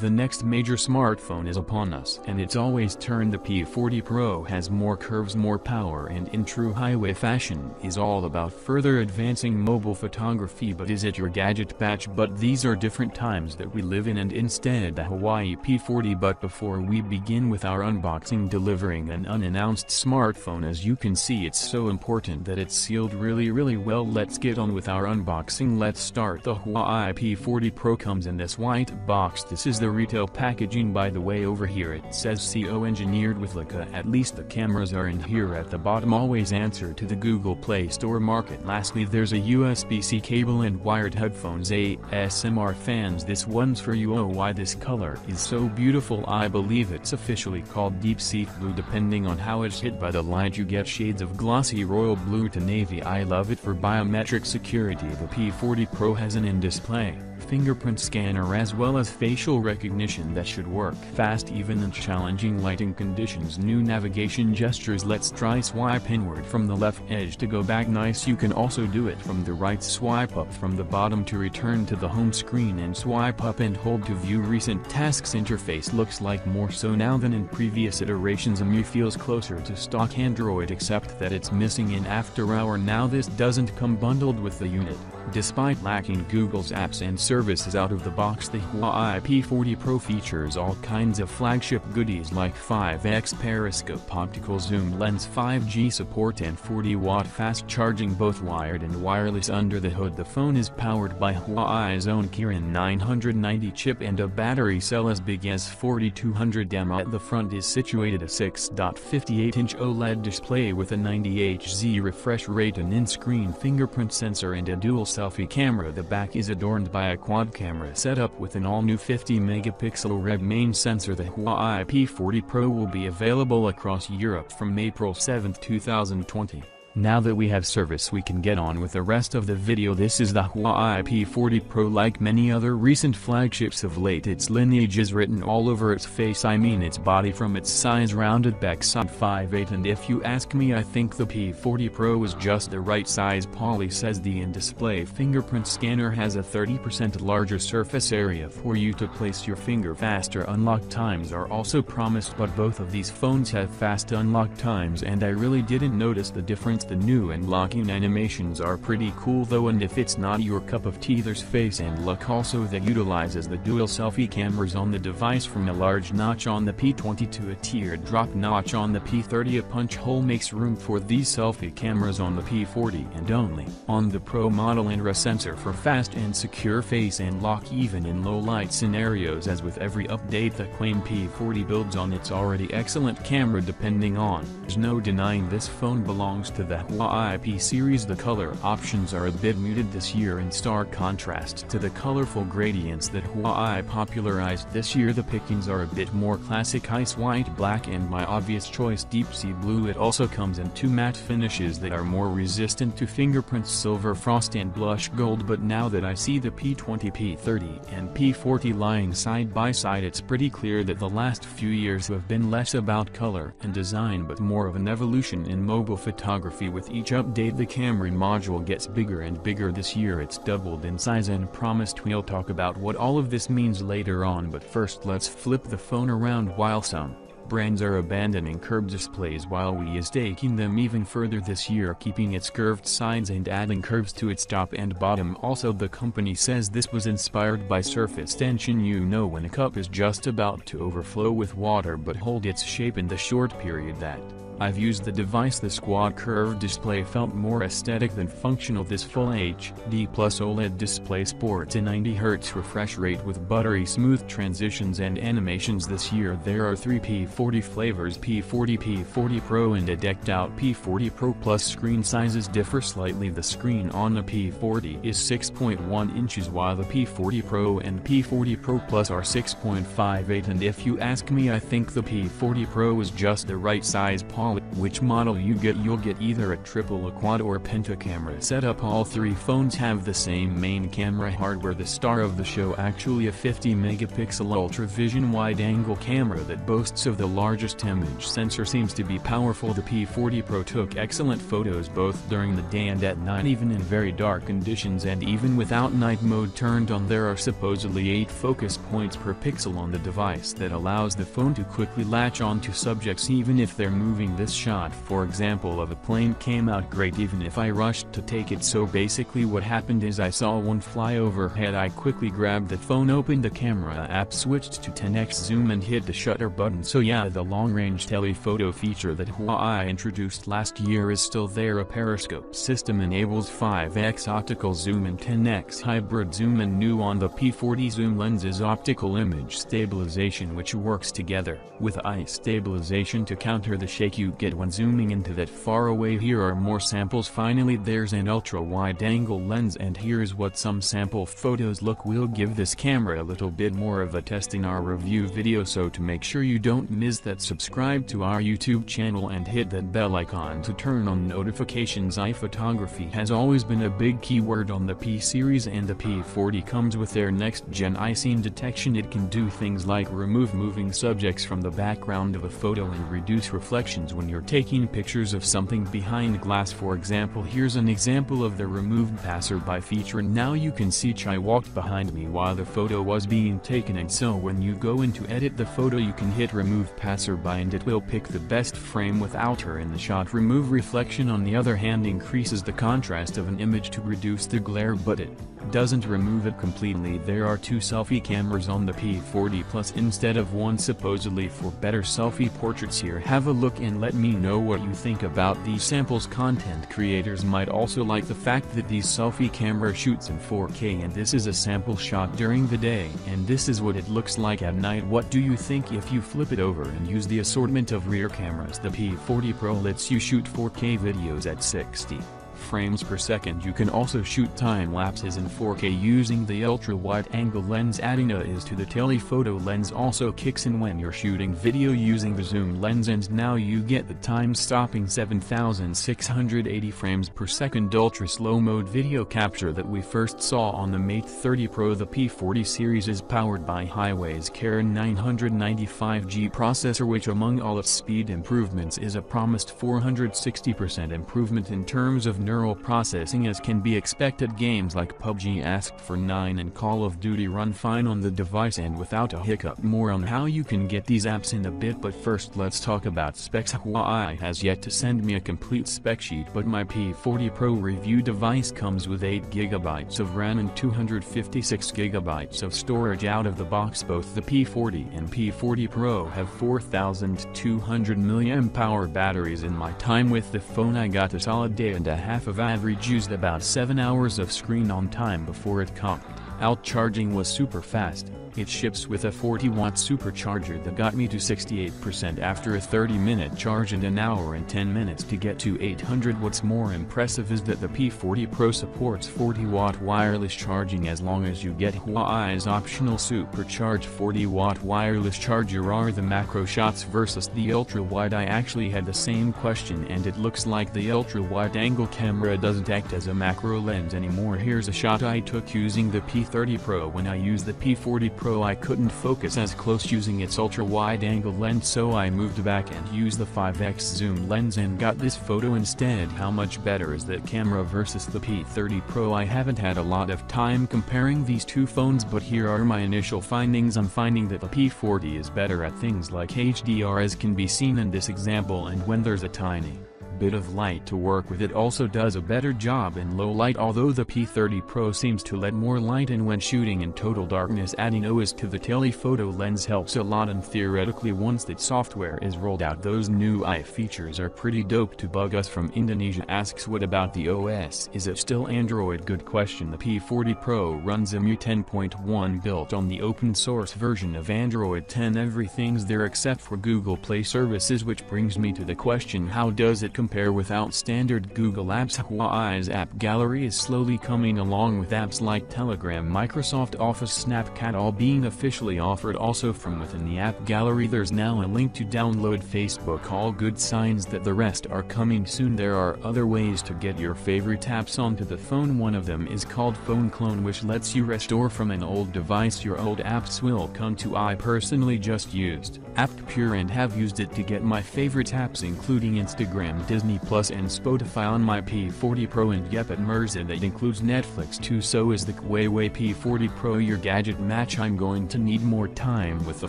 The next major smartphone is upon us and it's always turned. The P40 Pro has more curves more power and in true Huawei fashion is all about further advancing mobile photography. But is it your gadget match but these are different times that we live in and instead the Huawei P40 but before we begin with our unboxing delivering an unannounced smartphone as you can see it's so important that it's sealed really really well. Let's get on with our unboxing. Let's start. The Huawei P40 Pro comes in this white box. This is the retail packaging by the way over here. It says CO engineered with Leica at least the cameras are in here. At the bottom always answer to the Google Play Store market. Lastly there's a USB-C cable and wired headphones. ASMR fans. This one's for you. Oh why this color is so beautiful. I believe it's officially called deep sea blue depending on how it's hit by the light. You get shades of glossy royal blue to navy. I love it for biometric security. The P40 Pro has an in-display fingerprint scanner as well as facial recognition that should work fast even in challenging lighting conditions. New navigation gestures. Let's try swipe inward from the left edge to go back. Nice. You can also do it from the right. Swipe up from the bottom to return to the home screen and swipe up and hold to view. Recent tasks. Interface looks like more so now than in previous iterations. EMUI feels closer to stock Android except that it's missing in after hour. Now this doesn't come bundled with the unit. Despite lacking Google's apps and services out of the box. The Huawei P40 Pro features all kinds of flagship goodies like 5x periscope optical zoom lens 5G support and 40-watt fast charging both wired and wireless under the hood. The phone is powered by Huawei's own Kirin 990 chip and a battery cell as big as 4200 mAh at the front is situated a 6.58-inch OLED display with a 90Hz refresh rate an in-screen fingerprint sensor and a dual selfie camera. The back is adorned by a quad camera setup with an all-new 50-megapixel REG main sensor the Huawei P40 Pro will be available across Europe from April 7, 2020. Now that we have service we can get on with the rest of the video. This is the Huawei P40 Pro. Like many other recent flagships of late its lineage is written all over its face. I mean its body from its size rounded backside 5'8 and if you ask me I think the P40 Pro is just the right size. Poly says the in-display fingerprint scanner has a 30% larger surface area for you to place your finger faster. Unlock times are also promised but both of these phones have fast unlock times and I really didn't notice the difference the new and locking animations are pretty cool though and if it's not your cup of tea there's face unlock also that utilizes the dual selfie cameras on the device from a large notch on the P20 to a teardrop notch on the P30 a punch hole makes room for these selfie cameras on the P40 and only on the Pro model and a sensor for fast and secure face unlock even in low light scenarios as with every update the claim P40 builds on its already excellent camera depending on there's no denying this phone belongs to the the Huawei P series the color options are a bit muted this year in stark contrast to the colorful gradients that Huawei popularized this year. The pickings are a bit more classic ice white black and my obvious choice deep sea blue. It also comes in two matte finishes that are more resistant to fingerprints silver frost and blush gold. But now that I see the P20 P30 and P40 lying side by side it's pretty clear that the last few years have been less about color and design but more of an evolution in mobile photography with each update the camera module gets bigger and bigger this year. It's doubled in size and promised we'll talk about what all of this means later on. But first let's flip the phone around while some brands are abandoning curved displays while we is taking them even further this year keeping its curved sides and adding curves to its top and bottom. Also the company says this was inspired by surface tension. You know when a cup is just about to overflow with water but hold its shape in the short period that I've used the device. The squad curved display felt more aesthetic than functional. This Full HD Plus OLED display sports a 90Hz refresh rate with buttery smooth transitions and animations. This year there are 3 P40 flavors. P40 P40 Pro and a decked out P40 Pro Plus. Screen sizes differ slightly. The screen on the P40 is 6.1 inches while the P40 Pro and P40 Pro Plus are 6.58 and if you ask me I think the P40 Pro is just the right size which model you get? You'll get either a triple a quad or a penta camera setup all three phones have the same main camera hardware. The star of the show actually a 50 megapixel ultra vision wide angle camera that boasts of the largest image sensor seems to be powerful. The P40 Pro took excellent photos both during the day and at night even in very dark conditions and even without night mode turned on. There are supposedly 8 focus points per pixel on the device that allows the phone to quickly latch onto subjects even if they're moving this shot for example of a plane came out great even if I rushed to take it. So basically what happened is I saw one fly overhead. I quickly grabbed the phone opened the camera app switched to 10x zoom and hit the shutter button. So yeah the long-range telephoto feature that Huawei introduced last year is still there. A periscope system enables 5x optical zoom and 10x hybrid zoom and new on the P40 zoom lenses optical image stabilization which works together with AI stabilization to counter the shake you get when zooming into that far away here are more samples finally there's an ultra wide angle lens and here's what some sample photos look. We'll give this camera a little bit more of a test in our review video so to make sure you don't miss that subscribe to our YouTube channel and hit that bell icon to turn on notifications. AI photography has always been a big keyword on the P series and the P40 comes with their next gen AI scene detection. It can do things like remove moving subjects from the background of a photo and reduce reflections when you're taking pictures of something behind glass. For example here's an example of the removed passerby feature. Now you can see Chai walked behind me while the photo was being taken. And so when you go in to edit the photo you can hit remove passerby and it will pick the best frame without her in the shot. Remove reflection on the other hand increases the contrast of an image to reduce the glare but it doesn't remove it completely. There are two selfie cameras on the P40 Plus instead of one supposedly for better selfie portraits. Here have a look and let me know what you think about these samples. Content creators might also like the fact that these selfie camera shoots in 4K and this is a sample shot during the day and this is what it looks like at night. What do you think if you flip it over and use the assortment of rear cameras? The P40 Pro lets you shoot 4K videos at 60 frames per second. You can also shoot time lapses in 4K using the ultra wide angle lens. Adding a is to the telephoto lens also kicks in when you're shooting video using the zoom lens and now you get the time stopping 7680 frames per second ultra slow mode video capture that we first saw on the Mate 30 Pro. The P40 series is powered by Huawei's Kirin 990 5G processor which among all its speed improvements is a promised 460% improvement in terms of neural processing as can be expected. Games like PUBG Asphalt 9 and Call of Duty run fine on the device and without a hiccup. More on how you can get these apps in a bit but first let's talk about specs. Huawei has yet to send me a complete spec sheet but my P40 Pro review device comes with 8GB of RAM and 256GB of storage out of the box. Both the P40 and P40 Pro have 4200 mAh batteries. In my time with the phone I got a solid day and a half of average used about 7 hours of screen on time before it conked out charging was super fast. It ships with a 40 watt supercharger that got me to 68% after a 30 minute charge and an hour and 10 minutes to get to 800 What's more impressive is that the P40 Pro supports 40 watt wireless charging as long as you get Huawei's optional supercharged 40 watt wireless charger. Are the macro shots versus the ultra wide? I actually had the same question and it looks like the ultra wide angle camera doesn't act as a macro lens anymore. Here's a shot I took using the P30 Pro when I use the P40 Pro Pro I couldn't focus as close using its ultra-wide-angle lens so I moved back and used the 5x zoom lens and got this photo instead. How much better is that camera versus the P30 Pro? I haven't had a lot of time comparing these two phones but here are my initial findings. I'm finding that the P40 is better at things like HDR as can be seen in this example and when there's a tiny bit of light to work with it also does a better job in low light although the P30 Pro seems to let more light in when shooting in total darkness. Adding OIS to the telephoto lens helps a lot and theoretically once that software is rolled out those new AI features are pretty dope to bug us from Indonesia. Asks what about the OS is it still Android? Good question. The P40 Pro runs EMUI 10.1 built on the open source version of Android 10 everything's there except for Google Play services which brings me to the question how does it compare compare without standard Google Apps Huawei's app gallery is slowly coming along with apps like Telegram Microsoft Office Snapchat all being officially offered also from within the app gallery. There's now a link to download Facebook. All good signs that the rest are coming soon. There are other ways to get your favorite apps onto the phone. One of them is called Phone Clone which lets you restore from an old device. Your old apps will come to I personally just used APKPure and have used it to get my favorite apps including Instagram Disney Plus and Spotify on my P40 Pro and yep at Mirza that includes Netflix too so is the Huawei P40 Pro your gadget match I'm going to need more time with the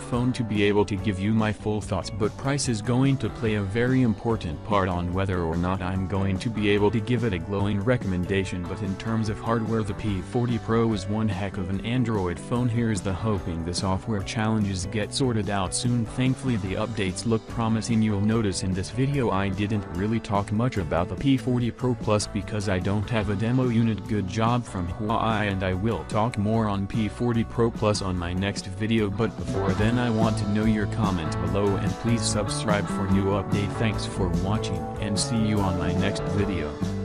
phone to be able to give you my full thoughts but price is going to play a very important part on whether or not I'm going to be able to give it a glowing recommendation but in terms of hardware the P40 Pro is one heck of an Android phone. Here's the hoping the software challenges get sorted out soon. Thankfully the updates look promising. You'll notice in this video I didn't talk much about the P40 Pro Plus because I don't have a demo unit. Good job from Huawei and I will talk more on P40 Pro Plus on my next video. But before then I want to know your comment below and please subscribe for new update. Thanks for watching and see you on my next video.